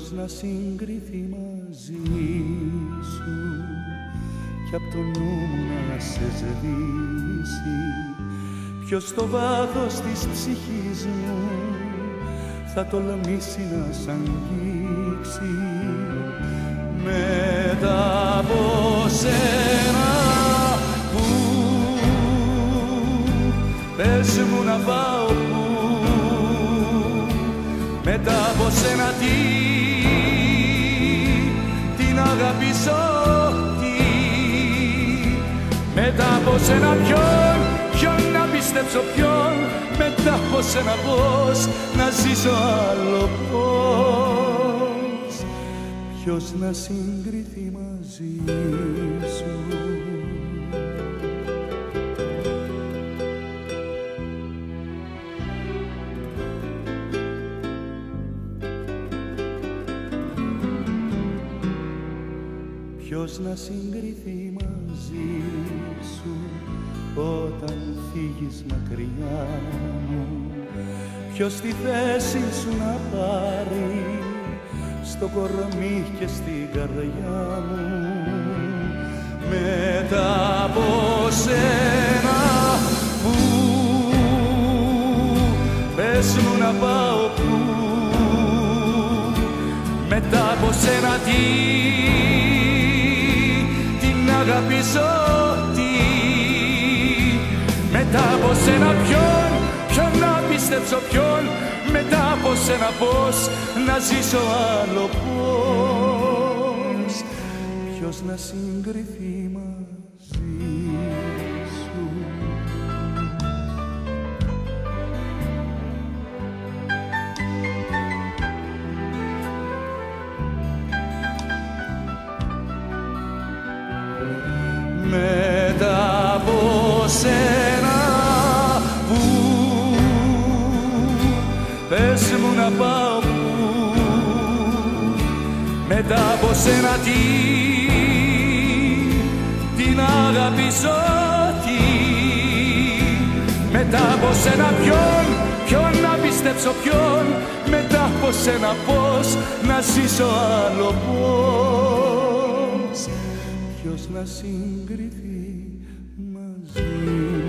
Ποιος να συγκριθεί μαζί σου κι απ' το νου μου να σε σβήσει. Ποιος στο βάθος της ψυχής μου θα τολμήσει να σ' αγγίξει. Μετά από σένα που πες μου να πάω που μετά από σένα τι την αγαπήσω τι μετά από σένα ποιον ποιον να πιστέψω ποιον μετά από σένα πώς να ζήσω άλλο πώς. Ποιος να συγκριθεί μαζί σου; Ποιος να συγκριθεί μαζί σου όταν φύγεις μακριά μου; Ποιος τη θέση σου να πάρει στο κορμί και στην καρδιά μου; Μετά από σένα που πες μου να πάω που μετά από σένα τι την αγαπήσω τι. Μετά από σένα ποιον ποιον να πιστέψω ποιον. Μετά από σένα πώς να ζήσω άλλο πώς. Ποιος να συγκριθεί μαζί σένα που πες μου να πάω που μετά από σένα τι την αγαπήσω τι. Μετά από σένα ποιον ποιον να πιστέψω ποιον. Μετά από σένα πώς να ζήσω άλλο πώς. Ποιος να συγκριθεί μαζί